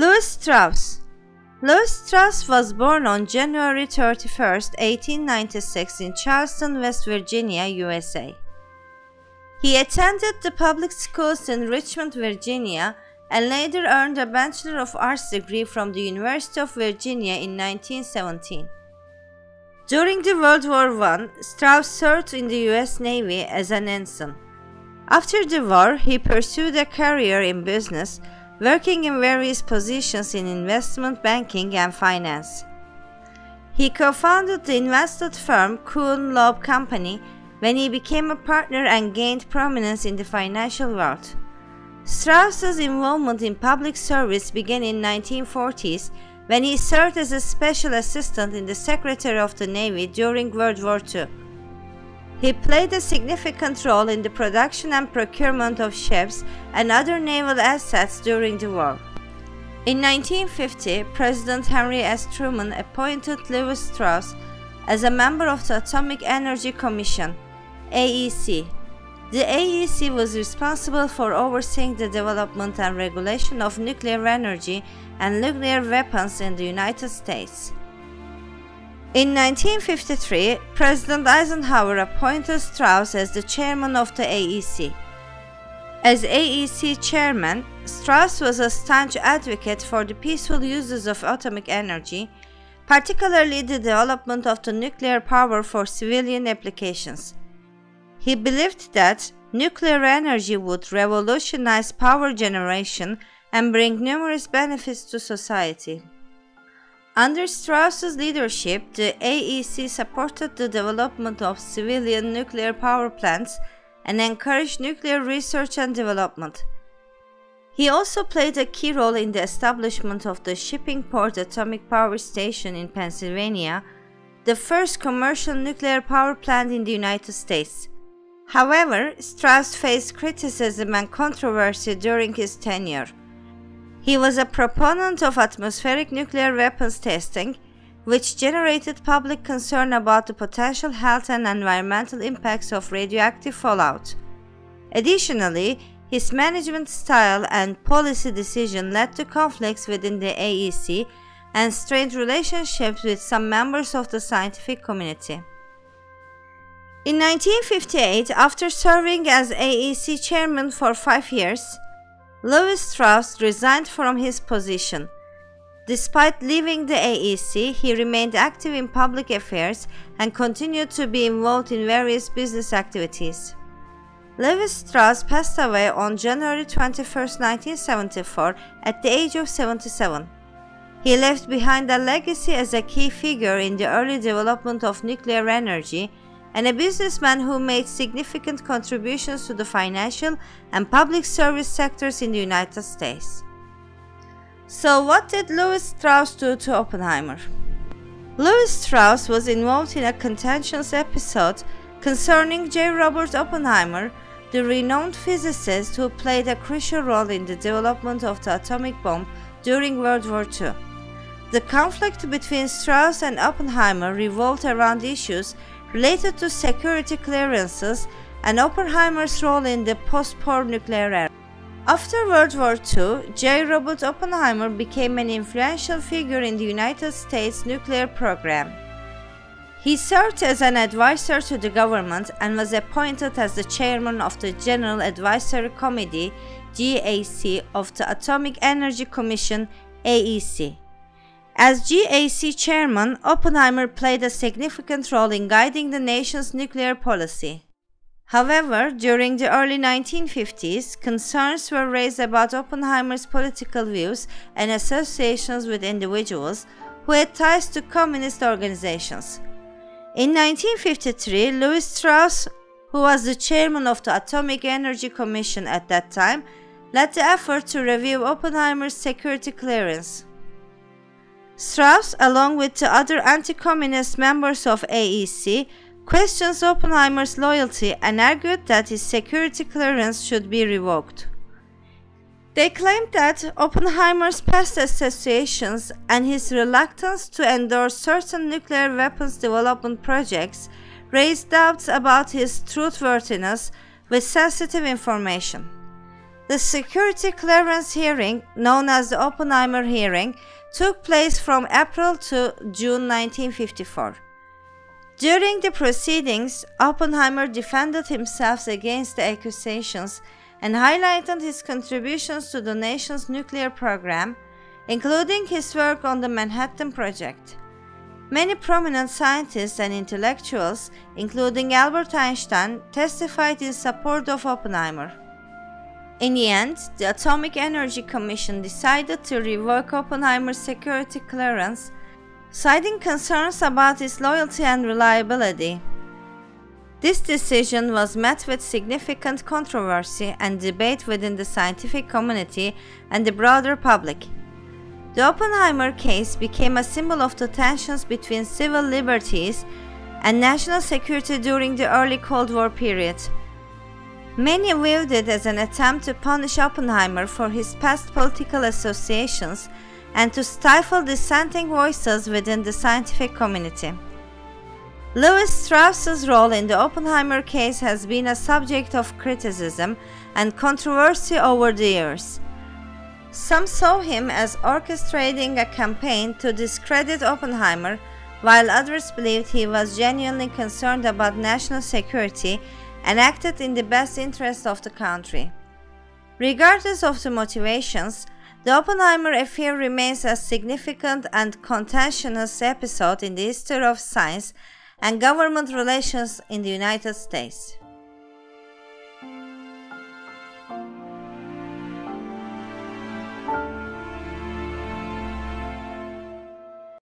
Lewis Strauss Lewis Strauss was born on January 31, 1896 in Charleston, West Virginia, USA. He attended the public schools in Richmond, Virginia, and later earned a Bachelor of Arts degree from the University of Virginia in 1917. During the World War I, Strauss served in the US Navy as an ensign. After the war, he pursued a career in business, working in various positions in investment banking and finance. He co-founded the invested firm Kuhn Loeb Company when he became a partner and gained prominence in the financial world. Strauss's involvement in public service began in 1940s when he served as a special assistant in the Secretary of the Navy during World War II. He played a significant role in the production and procurement of ships and other naval assets during the war. In 1950, President Henry S. Truman appointed Lewis Strauss as a member of the Atomic Energy Commission, AEC. The AEC was responsible for overseeing the development and regulation of nuclear energy and nuclear weapons in the United States. In 1953, President Eisenhower appointed Strauss as the chairman of the AEC. As AEC chairman, Strauss was a staunch advocate for the peaceful uses of atomic energy, particularly the development of the nuclear power for civilian applications. He believed that nuclear energy would revolutionize power generation and bring numerous benefits to society. Under Strauss's leadership, the AEC supported the development of civilian nuclear power plants and encouraged nuclear research and development. He also played a key role in the establishment of the Shippingport Atomic Power Station in Pennsylvania, the first commercial nuclear power plant in the United States. However, Strauss faced criticism and controversy during his tenure. He was a proponent of atmospheric nuclear weapons testing, which generated public concern about the potential health and environmental impacts of radioactive fallout. Additionally, his management style and policy decision led to conflicts within the AEC and strained relationships with some members of the scientific community. In 1958, after serving as AEC chairman for five years, Lewis Strauss resigned from his position. Despite leaving the AEC, he remained active in public affairs and continued to be involved in various business activities. Lewis Strauss passed away on January 21, 1974, at the age of 77. He left behind a legacy as a key figure in the early development of nuclear energy and a businessman who made significant contributions to the financial and public service sectors in the United States. So, what did Lewis Strauss do to Oppenheimer? Lewis Strauss was involved in a contentious episode concerning J. Robert Oppenheimer, the renowned physicist who played a crucial role in the development of the atomic bomb during World War II. The conflict between Strauss and Oppenheimer revolved around issues related to security clearances and Oppenheimer's role in the post-war nuclear era. After World War II, J. Robert Oppenheimer became an influential figure in the United States nuclear program. He served as an advisor to the government and was appointed as the chairman of the General Advisory Committee GAC of the Atomic Energy Commission AEC. As GAC chairman, Oppenheimer played a significant role in guiding the nation's nuclear policy. However, during the early 1950s, concerns were raised about Oppenheimer's political views and associations with individuals who had ties to communist organizations. In 1953, Lewis Strauss, who was the chairman of the Atomic Energy Commission at that time, led the effort to review Oppenheimer's security clearance. Strauss, along with the other anti-communist members of AEC, questions Oppenheimer's loyalty and argued that his security clearance should be revoked. They claimed that Oppenheimer's past associations and his reluctance to endorse certain nuclear weapons development projects raised doubts about his truthworthiness with sensitive information. The security clearance hearing, known as the Oppenheimer hearing, took place from April to June 1954. During the proceedings, Oppenheimer defended himself against the accusations and highlighted his contributions to the nation's nuclear program, including his work on the Manhattan Project. Many prominent scientists and intellectuals, including Albert Einstein, testified in support of Oppenheimer. In the end, the Atomic Energy Commission decided to revoke Oppenheimer's security clearance, citing concerns about his loyalty and reliability. This decision was met with significant controversy and debate within the scientific community and the broader public. The Oppenheimer case became a symbol of the tensions between civil liberties and national security during the early Cold War period. Many viewed it as an attempt to punish Oppenheimer for his past political associations and to stifle dissenting voices within the scientific community. Lewis Strauss's role in the Oppenheimer case has been a subject of criticism and controversy over the years. Some saw him as orchestrating a campaign to discredit Oppenheimer, while others believed he was genuinely concerned about national security and acted in the best interest of the country. Regardless of the motivations, the Oppenheimer affair remains a significant and contentious episode in the history of science and government relations in the United States.